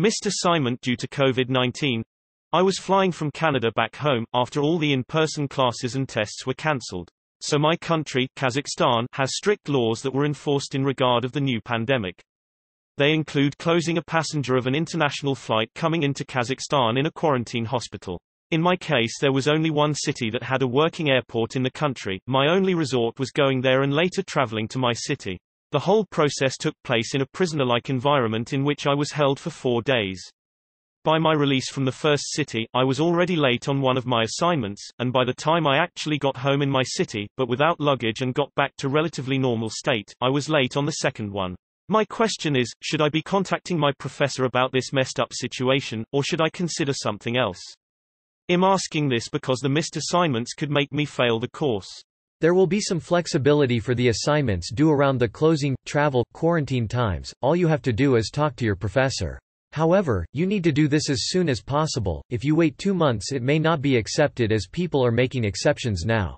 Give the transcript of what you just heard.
Missed assignment due to COVID-19. I was flying from Canada back home, after all the in-person classes and tests were cancelled. So my country, Kazakhstan, has strict laws that were enforced in regard of the new pandemic. They include closing a passenger of an international flight coming into Kazakhstan in a quarantine hospital. In my case there was only one city that had a working airport in the country, my only resort was going there and later traveling to my city. The whole process took place in a prisoner-like environment in which I was held for four days. By my release from the first city, I was already late on one of my assignments, and by the time I actually got home in my city, but without luggage and got back to relatively normal state, I was late on the second one. My question is, should I be contacting my professor about this messed up situation, or should I consider something else? I'm asking this because the missed assignments could make me fail the course. There will be some flexibility for the assignments due around the closing, travel, quarantine times, all you have to do is talk to your professor. However, you need to do this as soon as possible, if you wait two months it may not be accepted as people are making exceptions now.